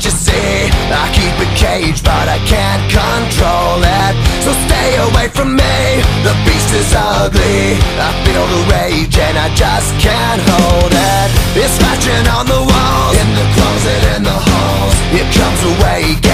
Can't you see? I keep a cage, but I can't control it. So stay away from me. The beast is ugly. I feel the rage, and I just can't hold it. It's scratching on the walls, in the closet, in the halls. It comes awake.